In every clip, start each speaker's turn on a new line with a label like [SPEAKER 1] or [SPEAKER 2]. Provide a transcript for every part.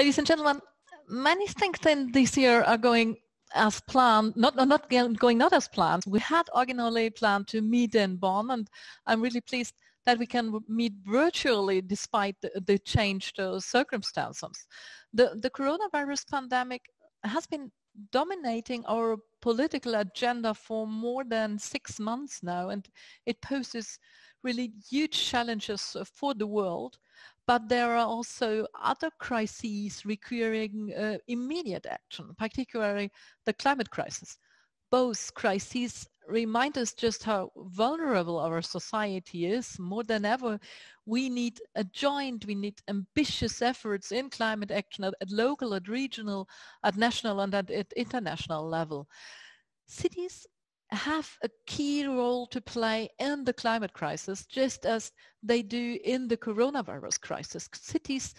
[SPEAKER 1] Ladies and gentlemen, many things in this year are going as planned, not, not going not as planned. We had originally planned to meet in Bonn and I'm really pleased that we can meet virtually despite the, the changed uh, circumstances. The, the coronavirus pandemic has been dominating our political agenda for more than six months now and it poses really huge challenges for the world but there are also other crises requiring uh, immediate action, particularly the climate crisis. Both crises remind us just how vulnerable our society is. More than ever, we need a joint, we need ambitious efforts in climate action at, at local, at regional, at national and at, at international level. Cities have a key role to play in the climate crisis, just as they do in the coronavirus crisis. Cities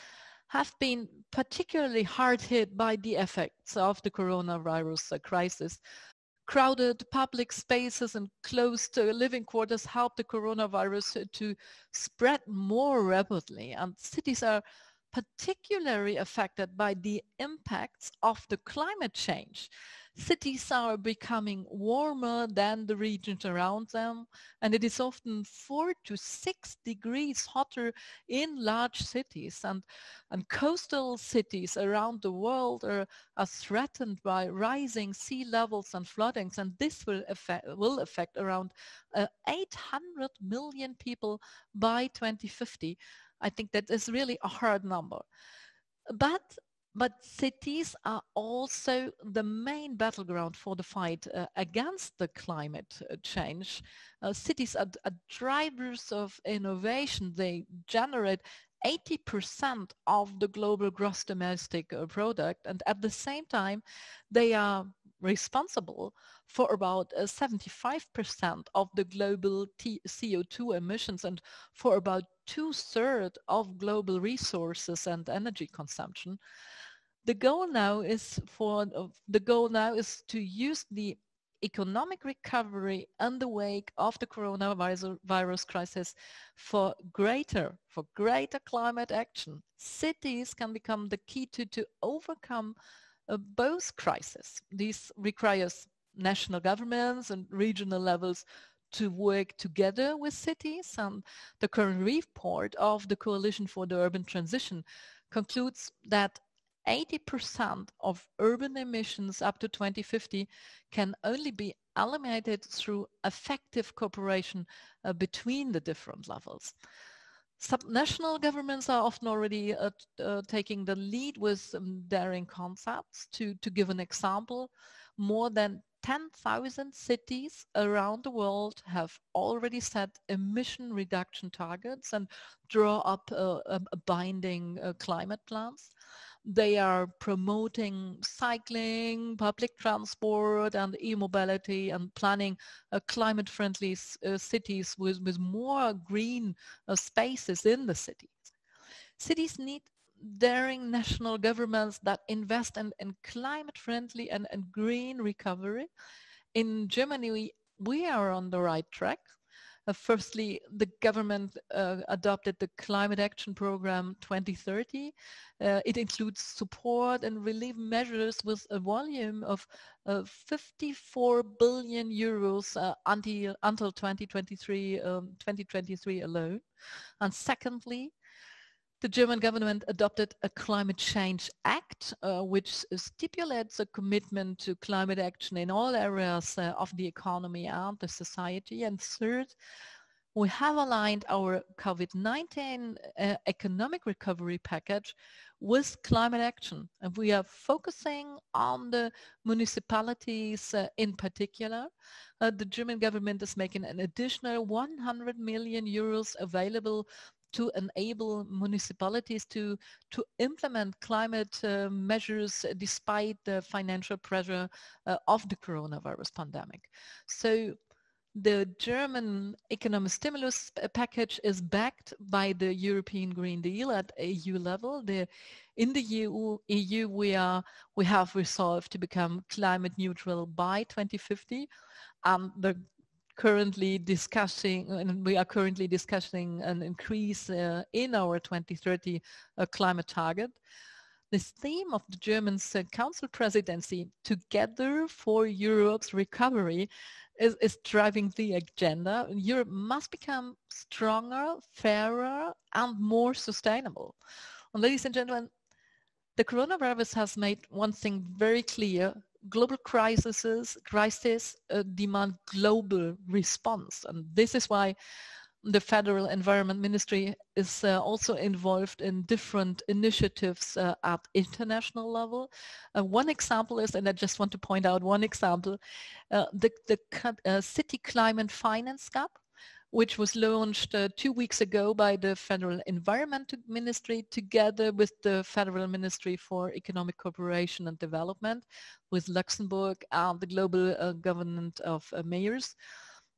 [SPEAKER 1] have been particularly hard hit by the effects of the coronavirus crisis. Crowded public spaces and closed uh, living quarters help the coronavirus to spread more rapidly and cities are particularly affected by the impacts of the climate change cities are becoming warmer than the regions around them and it is often four to six degrees hotter in large cities and, and coastal cities around the world are, are threatened by rising sea levels and floodings and this will affect, will affect around uh, 800 million people by 2050. I think that is really a hard number. But but cities are also the main battleground for the fight uh, against the climate uh, change. Uh, cities are, are, drivers of innovation. They generate 80% of the global gross domestic uh, product and at the same time they are responsible for about 75% uh, of the global T CO2 emissions and for about two-thirds of global resources and energy consumption. The goal now is for the goal now is to use the economic recovery in the wake of the coronavirus crisis for greater for greater climate action. Cities can become the key to to overcome uh, both crises this requires national governments and regional levels to work together with cities and the current report of the coalition for the urban transition concludes that 80% of urban emissions up to 2050 can only be eliminated through effective cooperation uh, between the different levels. Subnational governments are often already uh, uh, taking the lead with um, daring concepts. To, to give an example, more than 10,000 cities around the world have already set emission reduction targets and draw up uh, binding uh, climate plans. They are promoting cycling, public transport and e-mobility and planning uh, climate-friendly uh, cities with, with more green uh, spaces in the cities. Cities need daring national governments that invest in, in climate-friendly and, and green recovery. In Germany, we, we are on the right track. Uh, firstly, the government uh, adopted the Climate Action Program 2030. Uh, it includes support and relief measures with a volume of uh, 54 billion euros uh, until, until 2023, um, 2023 alone. And secondly, the German government adopted a Climate Change Act, uh, which stipulates a commitment to climate action in all areas uh, of the economy and the society. And third, we have aligned our COVID-19 uh, economic recovery package with climate action. And we are focusing on the municipalities uh, in particular. Uh, the German government is making an additional 100 million euros available to enable municipalities to, to implement climate uh, measures despite the financial pressure uh, of the coronavirus pandemic. So the German economic stimulus package is backed by the European Green Deal at EU level. The, in the EU, EU we, are, we have resolved to become climate neutral by 2050 and the currently discussing, and we are currently discussing an increase uh, in our 2030 uh, climate target. this theme of the German uh, Council presidency, Together for Europe's Recovery, is, is driving the agenda. Europe must become stronger, fairer, and more sustainable. And ladies and gentlemen, the coronavirus has made one thing very clear. Global crises, crises uh, demand global response. And this is why the Federal Environment Ministry is uh, also involved in different initiatives uh, at international level. Uh, one example is, and I just want to point out one example, uh, the, the uh, City Climate Finance Gap, which was launched uh, two weeks ago by the Federal Environment Ministry together with the Federal Ministry for Economic Cooperation and Development with Luxembourg and the Global uh, Covenant of uh, Mayors.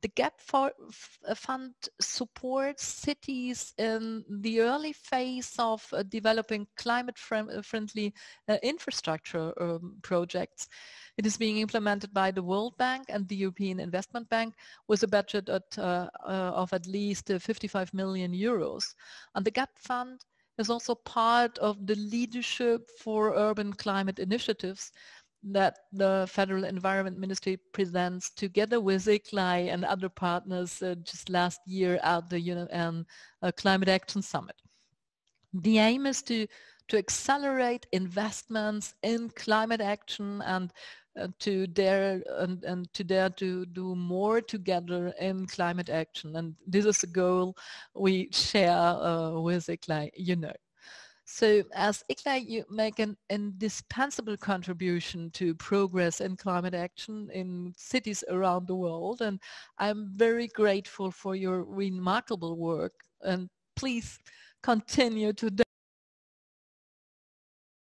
[SPEAKER 1] The GAP uh, Fund supports cities in the early phase of uh, developing climate-friendly uh, infrastructure um, projects. It is being implemented by the World Bank and the European Investment Bank with a budget at, uh, uh, of at least uh, 55 million euros. And the GAP Fund is also part of the leadership for urban climate initiatives that the Federal Environment Ministry presents together with ICLEI and other partners uh, just last year at the UN uh, Climate Action Summit. The aim is to, to accelerate investments in climate action and uh, to dare and, and to dare to do more together in climate action. And this is a goal we share uh, with ICLEI, you know. So as ICLEI, you make an indispensable contribution to progress in climate action in cities around the world. And I'm very grateful for your remarkable work. And please continue to